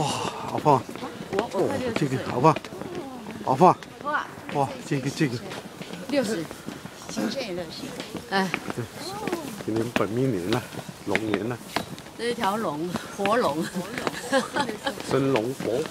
哇，我我快这，个好不好？好？哇，哇，这个这个，六十，今鲜也六十。哎，今年本命年了，龙年了，这是一条龙，活龙。生龙活虎。